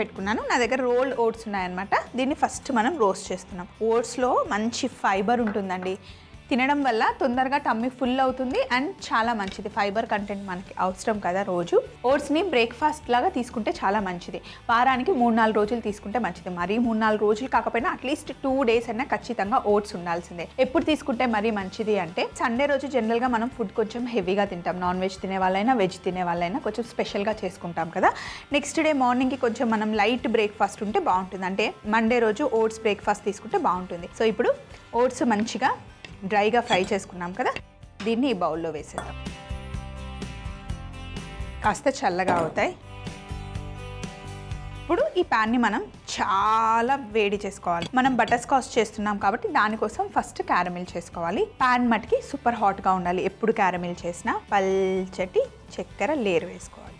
పెట్టుకున్నాను. నా దగ్గర రోల్డ్ ఓట్స్ ఉన్నాయన్నమాట. దీన్ని ఫస్ట్ మనం రోస్ట్ చేస్తున్నాం. ఓట్స్లో మంచి ఫైబర్ ఉంటుందండి. తినడం వల్ల తొందరగా టమ్మీ ఫుల్ అవుతుంది అండ్ చాలా మంచిది. ఫైబర్ కంటెంట్ మనకి అవసరం కదా రోజు. ఓట్స్ని బ్రేక్ఫాస్ట్ లాగా తీసుకుంటే చాలా మంచిది. వారానికి మూడు నాలుగు రోజులు తీసుకుంటే మంచిది. మరీ మూడు నాలుగు రోజులు కాకపోయినా అట్లీస్ట్ టూ డేస్ అయినా ఖచ్చితంగా ఓట్స్ ఉండాల్సిందే. ఎప్పుడు తీసుకుంటే మరీ మంచిది అంటే సండే రోజు జనరల్గా మనం ఫుడ్ కొంచెం హెవీగా తింటాం. నాన్ వెజ్ తినే వాళ్ళైనా వెజ్ తినే వాళ్ళైనా కొంచెం స్పెషల్గా చేసుకుంటాం కదా. నెక్స్ట్ డే మార్నింగ్కి కొంచెం మనం లైట్ బ్రేక్ఫాస్ట్ ఉంటే బాగుంటుంది. అంటే మండే రోజు ఓట్స్ బ్రేక్ఫాస్ట్ తీసుకుంటే బాగుంటుంది. సో ఇప్పుడు ఓట్స్ మంచిగా డ్రైగా ఫ్రై చేసుకున్నాం కదా దీన్ని ఈ బౌల్లో వేసేద్దాం. కాస్త చల్లగా అవుతాయి. ఇప్పుడు ఈ ప్యాన్ని మనం చాలా వేడి చేసుకోవాలి. మనం బటర్ స్కాచ్ చేస్తున్నాం కాబట్టి దానికోసం ఫస్ట్ క్యారమిల్ చేసుకోవాలి. ప్యాన్ మటుకి సూపర్ హాట్గా ఉండాలి. ఎప్పుడు క్యారమిల్ చేసినా పల్చటి చక్కెర లేరు వేసుకోవాలి.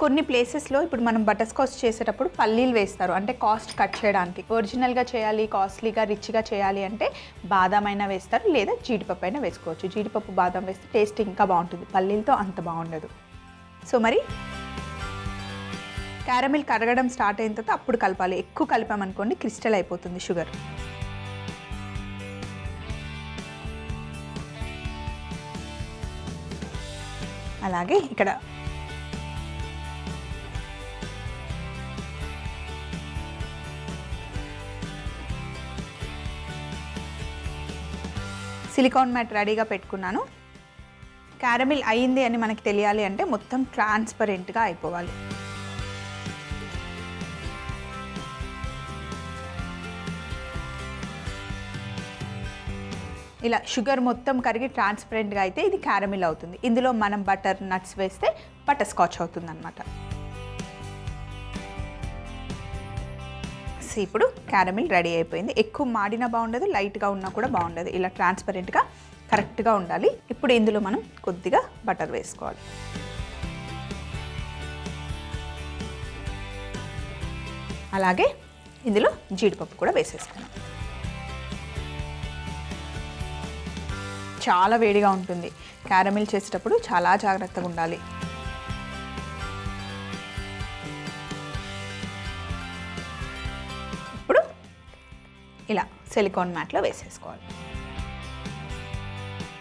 కొన్ని ప్లేసెస్లో ఇప్పుడు మనం బటర్ స్కాచ్ చేసేటప్పుడు పల్లీలు వేస్తారు. అంటే కాస్ట్ కట్ చేయడానికి. ఒరిజినల్గా చేయాలి కాస్ట్లీగా రిచ్గా చేయాలి అంటే బాదం అయినా వేస్తారు లేదా జీడిపప్పు అయినా వేసుకోవచ్చు. జీడిపప్పు బాదం వేస్తే టేస్ట్ ఇంకా బాగుంటుంది. పల్లీలతో అంత బాగుండదు. సో మరి క్యారమిల్ కరగడం స్టార్ట్ అయిన తర్వాత అప్పుడు కలపాలి. ఎక్కువ కలిపామనుకోండి క్రిస్టల్ అయిపోతుంది షుగర్ అలాగే ఇక్కడ సిలికాన్ మ్యాట్ రెడీగా పెట్టుకున్నాను. క్యారమిల్ అయింది అని మనకి తెలియాలి అంటే మొత్తం ట్రాన్స్పరెంట్గా అయిపోవాలి. ఇలా షుగర్ మొత్తం కరిగి ట్రాన్స్పరెంట్గా అయితే ఇది క్యారమిల్ అవుతుంది. ఇందులో మనం బటర్ నట్స్ వేస్తే బటర్ స్కాచ్ అవుతుంది అనమాట ఇప్పుడు క్యారమిల్ రెడీ అయిపోయింది. ఎక్కువ మాడినా బాగుండదు లైట్గా ఉన్నా కూడా బాగుండదు. ఇలా ట్రాన్స్పరెంట్గా కరెక్ట్గా ఉండాలి. ఇప్పుడు ఇందులో మనం కొద్దిగా బటర్ వేసుకోవాలి. అలాగే ఇందులో జీడిపప్పు కూడా వేసేసుకున్నాం చాలా వేడిగా ఉంటుంది. క్యారమిల్ చేసేటప్పుడు చాలా జాగ్రత్తగా ఉండాలి. సిలికాన్ మ్యాట్లో వేసేసుకోవాలి.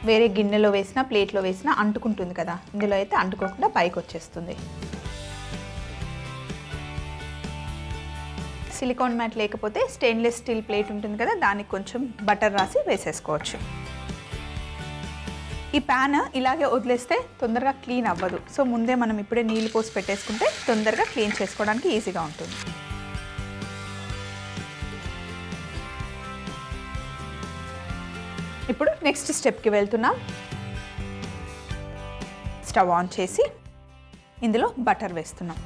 వేరే గిన్నెలో వేసినా ప్లేట్లో వేసినా అంటుకుంటుంది కదా. ఇందులో అయితే అంటుకోకుండా పైకి వచ్చేస్తుంది. సిలికాన్ మ్యాట్ లేకపోతే స్టెయిన్లెస్ స్టీల్ ప్లేట్ ఉంటుంది కదా దానికి కొంచెం బటర్ రాసి వేసేసుకోవచ్చు. ఈ ప్యాన్ ఇలాగే వదిలేస్తే తొందరగా క్లీన్ అవ్వదు. సో ముందే మనం ఇప్పుడే నీళ్ళు పోసి పెట్టేసుకుంటే తొందరగా క్లీన్ చేసుకోవడానికి ఈజీగా ఉంటుంది. ఇప్పుడు నెక్స్ట్ స్టెప్కి వెళ్తున్నాం. స్టవ్ ఆన్ చేసి ఇందులో బటర్ వేస్తున్నాం.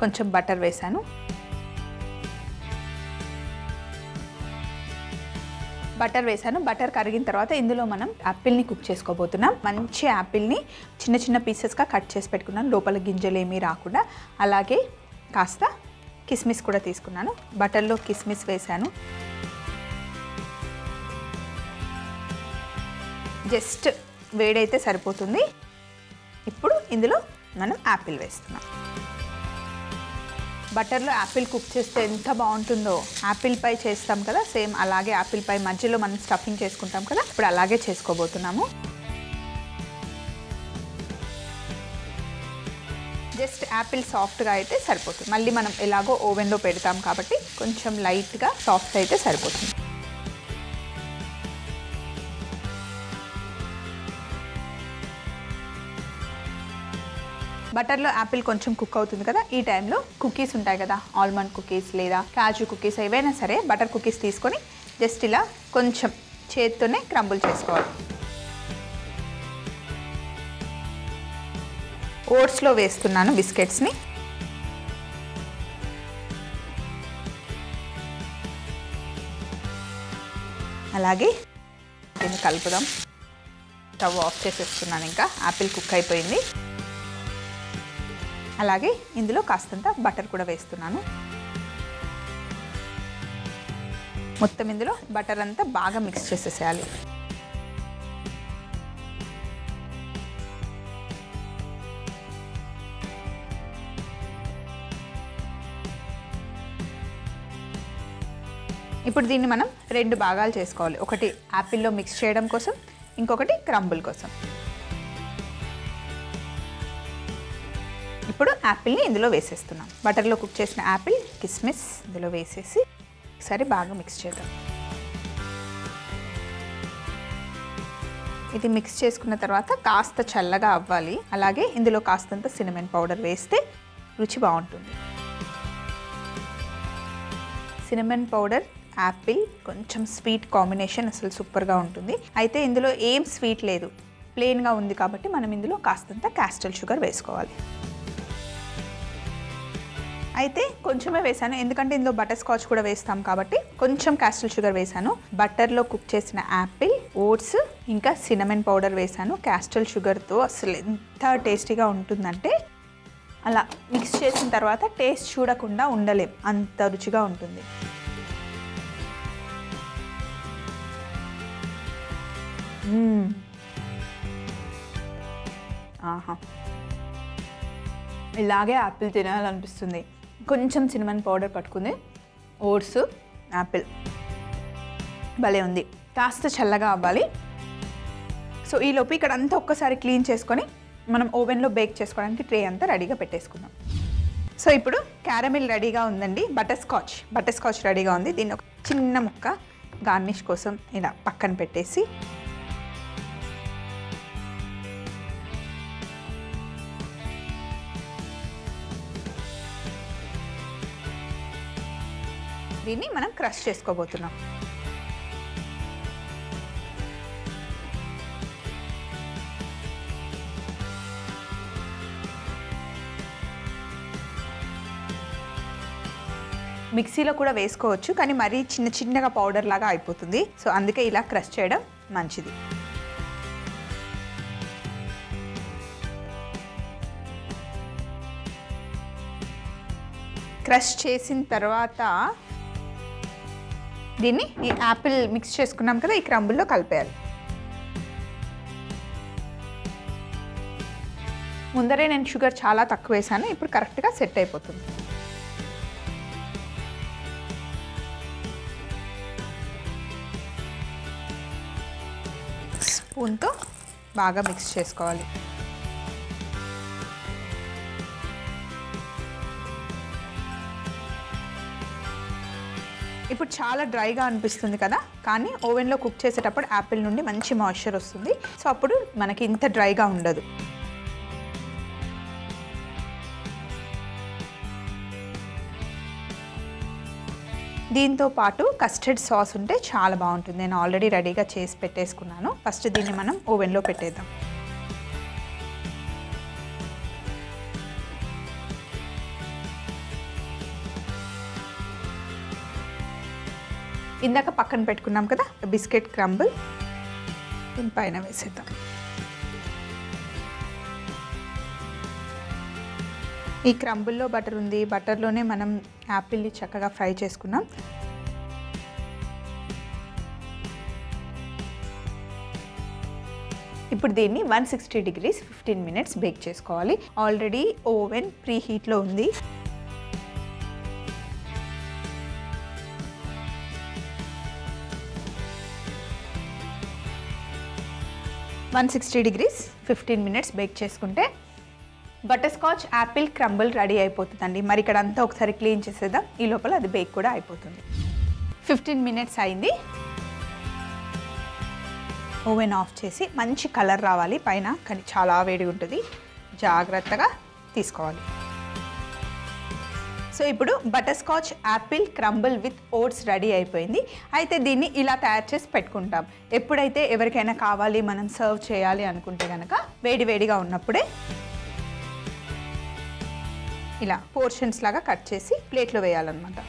కొంచెం బటర్ వేసాను. బటర్ వేసాను. బటర్ కరిగిన తర్వాత ఇందులో మనం యాపిల్ని కుక్ చేసుకోబోతున్నాం. మంచి యాపిల్ని చిన్న చిన్న పీసెస్గా కట్ చేసి పెట్టుకున్నాను. లోపల గింజలు ఏమీ రాకుండా. అలాగే కాస్త కిస్మిస్ కూడా తీసుకున్నాను. బటర్లో కిస్మిస్ వేసాను. జస్ట్ వేడైతే సరిపోతుంది. ఇప్పుడు ఇందులో మనం యాపిల్ వేస్తున్నాం. బటర్లో యాపిల్ కుక్ చేస్తే ఎంత బాగుంటుందో. యాపిల్ పై చేస్తాం కదా సేమ్ అలాగే యాపిల్ పై మధ్యలో మనం స్టఫింగ్ చేసుకుంటాం కదా ఇప్పుడు అలాగే చేసుకోబోతున్నాము. జస్ట్ యాపిల్ సాఫ్ట్గా అయితే సరిపోతుంది. మళ్ళీ మనం ఎలాగో ఓవెన్లో పెడతాం కాబట్టి కొంచెం లైట్గా సాఫ్ట్ అయితే సరిపోతుంది. బటర్లో యాపిల్ కొంచెం కుక్ అవుతుంది కదా ఈ టైంలో కుకీస్ ఉంటాయి కదా ఆల్మండ్ కుకీస్ లేదా కాజు కుకీస్ ఏవైనా సరే బటర్ కుకీస్ తీసుకొని జస్ట్ ఇలా కొంచెం చేత్తోనే క్రంబుల్ చేసుకోవాలి. ఓట్స్లో వేస్తున్నాను బిస్కెట్స్ని. అలాగే దీన్ని కలుపుదాం. స్టవ్ ఆఫ్ చేసేస్తున్నాను ఇంకా యాపిల్ కుక్ అయిపోయింది. అలాగే ఇందులో కాస్తంత బటర్ కూడా వేస్తున్నాను. మొత్తం ఇందులో బటర్ అంతా బాగా మిక్స్ చేసేసేయాలి. ఇప్పుడు దీన్ని మనం రెండు భాగాలు చేసుకోవాలి. ఒకటి యాపిల్లో మిక్స్ చేయడం కోసం ఇంకొకటి క్రంబుల్ కోసం. ఇప్పుడు యాపిల్ని ఇందులో వేసేస్తున్నాం. బటర్లో కుక్ చేసిన యాపిల్ కిస్మిస్ ఇందులో వేసేసి ఒకసారి బాగా మిక్స్ చేద్దాం. ఇది మిక్స్ చేసుకున్న తర్వాత కాస్త చల్లగా అవ్వాలి. అలాగే ఇందులో కాస్తంత సినిమన్ పౌడర్ వేస్తే రుచి బాగుంటుంది. సినిమన్ పౌడర్ యాపిల్ కొంచెం స్వీట్ కాంబినేషన్ అసలు సూపర్గా ఉంటుంది. అయితే ఇందులో ఏం స్వీట్ లేదు. ప్లెయిన్గా ఉంది కాబట్టి మనం ఇందులో కాస్తంత క్యాస్టల్ షుగర్ వేసుకోవాలి. అయితే కొంచెమే వేసాను ఎందుకంటే ఇందులో బటర్ స్కాచ్ కూడా వేస్తాం కాబట్టి కొంచెం క్యాస్టల్ షుగర్ వేసాను బటర్లో కుక్ చేసిన యాపిల్ ఓట్స్ ఇంకా సినమెన్ పౌడర్ వేసాను క్యాస్టల్ షుగర్తో అసలు ఎంత టేస్టీగా ఉంటుందంటే అలా మిక్స్ చేసిన తర్వాత టేస్ట్ చూడకుండా ఉండలేం. అంత రుచిగా ఉంటుంది. ఆహా. ఇలాగే యాపిల్ తినాలనిపిస్తుంది. కొంచెం సినిమన్ పౌడర్ పట్టుకుంది ఓట్స్ యాపిల్. భలే ఉంది. కాస్త చల్లగా అవ్వాలి. సో ఈ లోపు ఇక్కడ అంతా ఒక్కసారి క్లీన్ చేసుకొని మనం ఓవెన్లో బేక్ చేసుకోవడానికి ట్రే అంతా రెడీగా పెట్టేసుకుందాం. సో ఇప్పుడు క్యారమిల్ రెడీగా ఉందండి. బటర్ స్కాచ్ బటర్ స్కాచ్ రెడీగా ఉంది. దీన్ని ఒక చిన్న ముక్క గార్నిష్ కోసం ఇలా పక్కన పెట్టేసి దీన్ని మనం క్రష్ చేసుకోబోతున్నాం. మిక్సీలో కూడా వేసుకోవచ్చు కానీ మరీ చిన్న చిన్నగా పౌడర్ లాగా అయిపోతుంది. సో అందుకే ఇలా క్రష్ చేయడం మంచిది. క్రష్ చేసిన తర్వాత దీన్ని ఈ యాపిల్ మిక్స్ చేసుకున్నాం కదా ఈ క్రంబుల్లో కలిపేయాలి. ముందరే నేను షుగర్ చాలా తక్కువ వేసాను ఇప్పుడు కరెక్ట్గా సెట్ అయిపోతుంది. స్పూన్తో బాగా మిక్స్ చేసుకోవాలి. చాలా డ్రైగా అనిపిస్తుంది కదా. కానీ ఓవెన్లో కుక్ చేసేటప్పుడు యాపిల్ నుండి మంచి మాయిశ్చర్ వస్తుంది. సో అప్పుడు మనకి ఇంత డ్రైగా ఉండదు. దీంతో పాటు కస్టర్డ్ సాస్ ఉంటే చాలా బాగుంటుంది. నేను ఆల్రెడీ రెడీగా చేసి పెట్టేసుకున్నాను. ఫస్ట్ దీన్ని మనం ఓవెన్లో పెట్టేద్దాం. ఇందాక పక్కన పెట్టుకున్నాం కదా బిస్కెట్ క్రంబుల్. దీనిపైన వేసేద్దాం. ఈ క్రంబుల్లో బటర్ ఉంది. బటర్లోనే మనం యాపిల్ని చక్కగా ఫ్రై చేసుకున్నాం. ఇప్పుడు దీన్ని one sixty degrees fifteen minutes bake చేసుకోవాలి. ఆల్రెడీ ఓవెన్ ప్రీ హీట్లో ఉంది. One sixty degrees fifteen minutes bake చేసుకుంటే butterscotch apple crumble ready అయిపోతుందండి. మరి ఇక్కడ అంతా ఒకసారి క్లీన్ చేసేద్దాం. ఈ లోపల అది బేక్ కూడా అయిపోతుంది. ఫిఫ్టీన్ మినిట్స్ అయింది. ఓవెన్ ఆఫ్ చేసి మంచి కలర్ రావాలి. పైన కానీ చాలా వేడిగా ఉంటుంది. జాగ్రత్తగా తీసుకోవాలి. సో ఇప్పుడు butterscotch apple crumble with oats ready అయిపోయింది. అయితే దీన్ని ఇలా తయారు చేసి పెట్టుకుంటాం. ఎప్పుడైతే ఎవరికైనా కావాలి మనం సర్వ్ చేయాలి అనుకుంటే కనుక వేడివేడిగా ఉన్నప్పుడే ఇలా పోర్షన్స్ లాగా కట్ చేసి ప్లేట్లో వేయాలన్నమాట.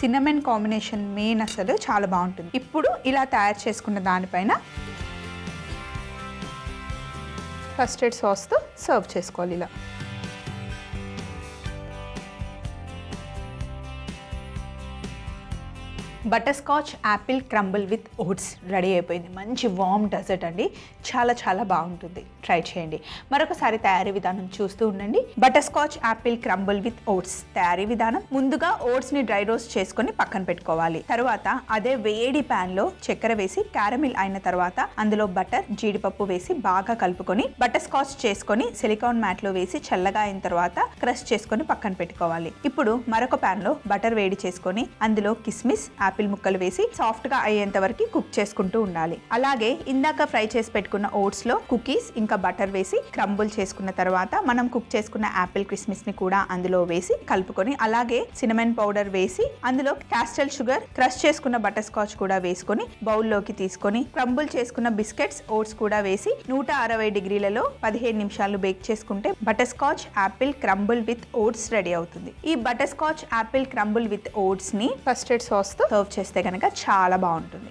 సిన్నమెన్ కాంబినేషన్ మెయిన్ అసలు చాలా బాగుంటుంది. ఇప్పుడు ఇలా తయారు చేసుకున్న దానిపైన కస్టర్డ్ సాస్తో సర్వ్ చేసుకోవాలి ఇలా. Butterscotch apple crumble with oats ready అయిపోయింది. మంచి వామ్ డెజర్ట్ అండి. చాలా చాలా బాగుంటుంది. ట్రై చేయండి. మరొకసారి తయారీ విధానం చూస్తూ ఉండండి. Butterscotch apple crumble with oats తయారీ విధానం. ముందుగా ఓట్స్ని డ్రై రోస్ట్ చేసుకొని పక్కన పెట్టుకోవాలి. తర్వాత అదే వేడి పాన్లో చక్కెర వేసి క్యారమిల్ అయిన తర్వాత అందులో బటర్ జీడిపప్పు వేసి బాగా కలుపుకొని బటర్ స్కాచ్ చేసుకొని సిలికాన్ మ్యాట్లో వేసి చల్లగా అయిన తర్వాత క్రష్ చేసుకొని పక్కన పెట్టుకోవాలి. ఇప్పుడు మరొక పాన్లో బటర్ వేడి చేసుకొని అందులో కిస్మిస్ ఆపిల్ ముక్కలు వేసి సాఫ్ట్గా అయ్యేంత వరకు కుక్ చేసుకుంటూ ఉండాలి. అలాగే ఇందాక ఫ్రై చేసి పెట్టుకున్న ఓట్స్లో కుకీస్ ఇంకా బటర్ వేసి క్రంబుల్ చేసుకున్న తర్వాత మనం కుక్ చేసుకున్న ఆపిల్ కిస్మిస్ని కూడా అందులో వేసి కలుపుకొని అలాగే సినమన్ పౌడర్ వేసి అందులో క్యాస్టల్ షుగర్ క్రష్ చేసుకున్న బటర్ స్కాచ్ కూడా వేసుకొని బౌల్లోకి తీసుకొని క్రంబుల్ చేసుకున్న బిస్కెట్స్ ఓట్స్ కూడా వేసి నూట అరవై డిగ్రీలలో పదిహేను నిమిషాలు బేక్ చేసుకుంటే butterscotch apple crumble with oats ready అవుతుంది. ఈ butterscotch apple crumble with ఓట్స్ని కస్టర్డ్ సాస్తో సర్వ్ చేస్తే కనుక చాలా బాగుంటుంది.